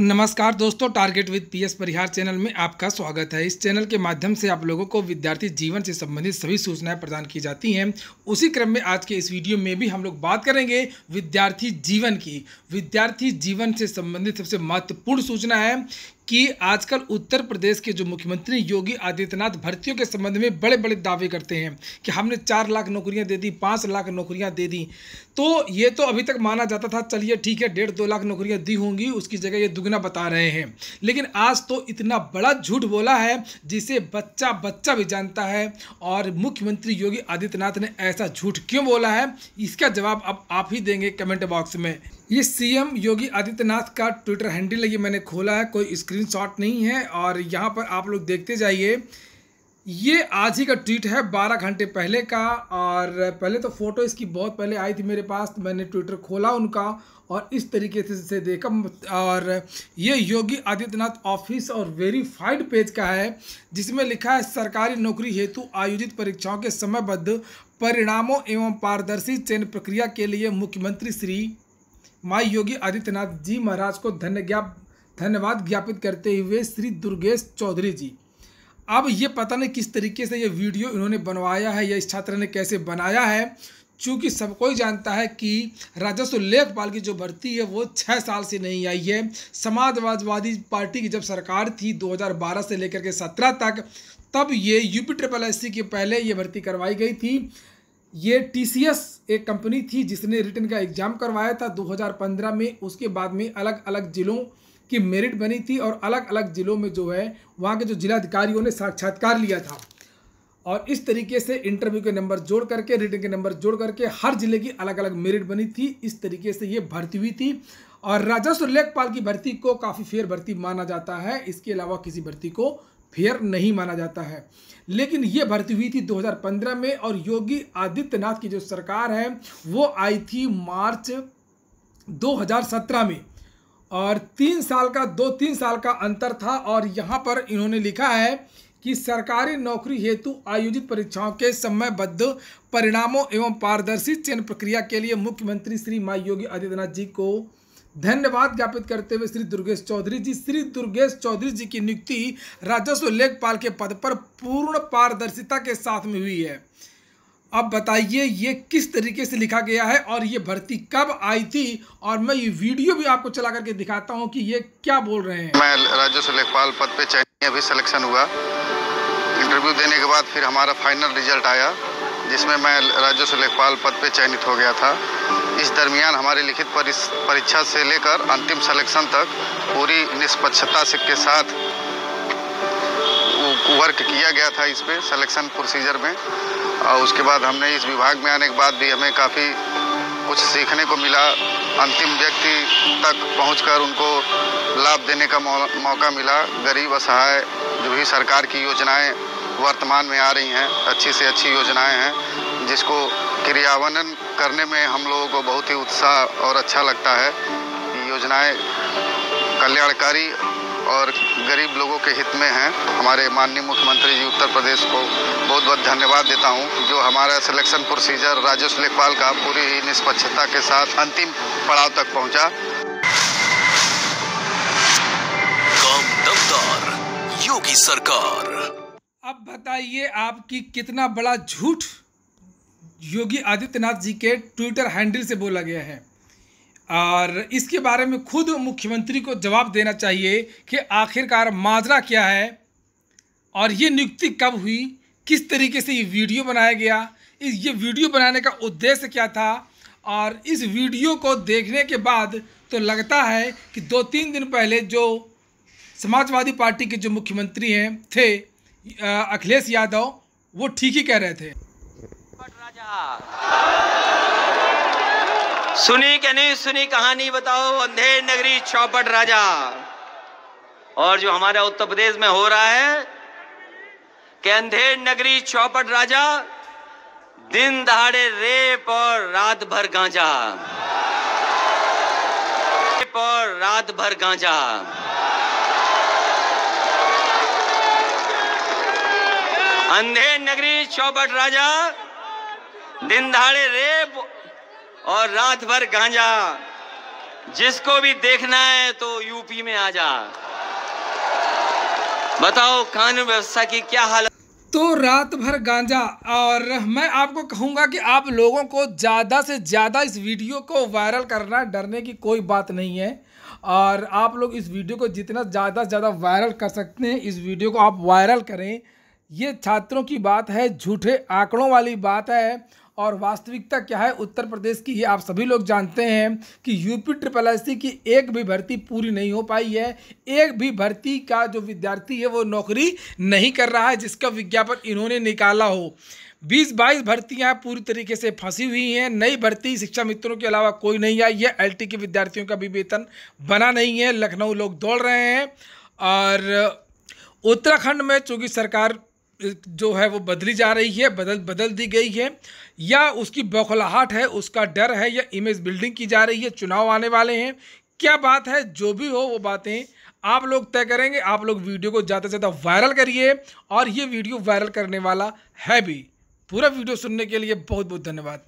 नमस्कार दोस्तों target with PS Parihar channel में आपका स्वागत है। इस चैनल के माध्यम से आप लोगों को विद्यार्थी जीवन से संबंधित सभी सूचनाएँ प्रदान की जाती हैं। उसी क्रम में आज के इस वीडियो में भी हम लोग बात करेंगे विद्यार्थी जीवन की। विद्यार्थी जीवन से संबंधित सबसे महत्वपूर्ण सूचना है कि आजकल उत्तर प्रदेश के जो मुख्यमंत्री योगी आदित्यनाथ भर्तियों के संबंध में बड़े बड़े दावे करते हैं कि हमने चार लाख नौकरियाँ दे दी, पाँच लाख नौकरियाँ दे दी। तो ये तो अभी तक माना जाता था, चलिए ठीक है, डेढ़ दो लाख नौकरियाँ दी होंगी, उसकी जगह ये दुगना बता रहे हैं। लेकिन आज तो इतना बड़ा झूठ बोला है, जिसे बच्चा बच्चा भी जानता है, और मुख्यमंत्री योगी आदित्यनाथ ने ऐसा झूठ क्यों बोला है, इसका जवाब अब आप ही देंगे कमेंट बॉक्स में। ये सीएम योगी आदित्यनाथ का ट्विटर हैंडल है, ये मैंने खोला है, कोई स्क्रीनशॉट नहीं है और यहाँ पर आप लोग देखते जाइए। ये आज ही का ट्वीट है 12 घंटे पहले का और पहले तो फ़ोटो इसकी बहुत पहले आई थी मेरे पास तो मैंने ट्विटर खोला उनका और इस तरीके से से देखा। और ये योगी आदित्यनाथ ऑफ़िस और वेरीफाइड पेज का है, जिसमें लिखा है, सरकारी नौकरी हेतु आयोजित परीक्षाओं के समयबद्ध परिणामों एवं पारदर्शी चयन प्रक्रिया के लिए मुख्यमंत्री श्री माई योगी आदित्यनाथ जी महाराज को धन्य ज्ञाप, धन्यवाद ज्ञापित करते हुए श्री दुर्गेश चौधरी जी। अब ये पता नहीं किस तरीके से ये वीडियो इन्होंने बनवाया है, या इस छात्र ने कैसे बनाया है। चूँकि सबको ही जानता है कि राजस्व लेखपाल की जो भर्ती है, वो छः साल से नहीं आई है। समाजवादी पार्टी की जब सरकार थी 2012 से लेकर के 17 तक, तब ये यूपी ट्रिपल एस के पहले ये भर्ती करवाई गई थी। ये टीसीएस एक कंपनी थी जिसने रिटर्न का एग्ज़ाम करवाया था 2015 में। उसके बाद में अलग अलग ज़िलों की मेरिट बनी थी और अलग अलग ज़िलों में जो है, वहाँ के जो जिलाधिकारियों ने साक्षात्कार लिया था। और इस तरीके से इंटरव्यू के नंबर जोड़ करके, रिटर्न के नंबर जोड़ करके हर ज़िले की अलग अलग मेरिट बनी थी। इस तरीके से ये भर्ती हुई थी। और राजस्व लेखपाल की भर्ती को काफ़ी फेयर भर्ती माना जाता है। इसके अलावा किसी भर्ती को फेयर नहीं माना जाता है। लेकिन ये भर्ती हुई थी 2015 में और योगी आदित्यनाथ की जो सरकार है, वो आई थी मार्च 2017 में। और तीन साल का, दो तीन साल का अंतर था और यहाँ पर इन्होंने लिखा है कि सरकारी नौकरी हेतु आयोजित परीक्षाओं के समयबद्ध परिणामों एवं पारदर्शी चयन प्रक्रिया के लिए मुख्यमंत्री श्री माई योगी आदित्यनाथ जी को धन्यवाद ज्ञापित करते हुए श्री दुर्गेश चौधरी जी, श्री दुर्गेश चौधरी जी की नियुक्ति राजस्व लेखपाल के पद पर पूर्ण पारदर्शिता के साथ में हुई है। अब बताइए, ये किस तरीके से लिखा गया है और ये भर्ती कब आई थी? और मैं ये वीडियो भी आपको चला करके दिखाता हूँ कि ये क्या बोल रहे हैं। मैं राजस्व लेखपाल पद पे चयन अभी सिलेक्शन हुआ। इंटरव्यू देने के बाद फिर हमारा फाइनल रिज़ल्ट आया, जिसमें मैं राजस्व लेखपाल पद पे चयनित हो गया था। इस दरमियान हमारी लिखित परीक्षा से लेकर अंतिम सिलेक्शन तक पूरी निष्पक्षता के साथ वर्क किया गया था इस पे सिलेक्शन प्रोसीजर में। और उसके बाद हमने इस विभाग में आने के बाद भी हमें काफ़ी कुछ सीखने को मिला। अंतिम व्यक्ति तक पहुंचकर उनको लाभ देने का मौका मिला। गरीब, असहाय जो भी सरकार की योजनाएँ वर्तमान में आ रही हैं, अच्छी से अच्छी योजनाएँ हैं, जिसको क्रियान्वयन करने में हम लोगों को बहुत ही उत्साह और अच्छा लगता है। योजनाएँ कल्याणकारी और गरीब लोगों के हित में हैं। हमारे माननीय मुख्यमंत्री जी उत्तर प्रदेश को बहुत बहुत धन्यवाद देता हूँ जो हमारा सिलेक्शन प्रोसीजर राजस्व लेखपाल का पूरी ही निष्पक्षता के साथ अंतिम पड़ाव तक पहुँचा। योगी सरकार। अब बताइए आपकी कितना बड़ा झूठ योगी आदित्यनाथ जी के ट्विटर हैंडल से बोला गया है। और इसके बारे में खुद मुख्यमंत्री को जवाब देना चाहिए कि आखिरकार माजरा क्या है और ये नियुक्ति कब हुई, किस तरीके से ये वीडियो बनाया गया, इस ये वीडियो बनाने का उद्देश्य क्या था और इस वीडियो को देखने के बाद तो लगता है कि दो तीन दिन पहले जो समाजवादी पार्टी के जो मुख्यमंत्री हैं थे अखिलेश यादव, वो ठीक ही कह रहे थे। सुनी क्या नहीं, सुनी कहानी बताओ, अंधेर नगरी चौपट राजा। और जो हमारे उत्तर प्रदेश में हो रहा है, कि अंधेर नगरी चौपट राजा, दिन दहाड़े रेप और रात भर गांजा। रेप और रात भर गांजा। अंधेर नगरी चौपट राजा दिन दहाड़े रेप और रात भर गांजा। जिसको भी देखना है तो यूपी में आ जा। बताओ, कानून व्यवस्था की क्या हालत? तो रात भर गांजा और मैं आपको कहूँगा कि आप लोगों को ज़्यादा से ज़्यादा इस वीडियो को वायरल करना डरने की कोई बात नहीं है। और आप लोग इस वीडियो को जितना ज़्यादा से ज़्यादा वायरल कर सकते हैं, इस वीडियो को आप वायरल करें। ये छात्रों की बात है, झूठे आंकड़ों वाली बात है। और वास्तविकता क्या है? उत्तर प्रदेश की ये आप सभी लोग जानते हैं कि यूपी ट्रिपल एस की एक भी भर्ती पूरी नहीं हो पाई है। एक भी भर्ती का जो विद्यार्थी है, वो नौकरी नहीं कर रहा है, जिसका विज्ञापन इन्होंने निकाला हो। बीस बाईस भर्तियाँ पूरी तरीके से फंसी हुई हैं। नई भर्ती शिक्षा मित्रों के अलावा कोई नहीं आई है। एल के विद्यार्थियों का भी वेतन बना नहीं है। लखनऊ लोग दौड़ रहे हैं। और उत्तराखंड में चूँकि सरकार जो है वो बदली जा रही है, बदल बदल दी गई है, या उसकी बौखलाहट है, उसका डर है, या इमेज बिल्डिंग की जा रही है, चुनाव आने वाले हैं। क्या बात है? जो भी हो, वो बातें आप लोग तय करेंगे, आप लोग वीडियो को ज़्यादा से ज़्यादा वायरल करिए, और ये वीडियो वायरल करने वाला है भी। पूरा वीडियो सुनने के लिए बहुत बहुत धन्यवाद।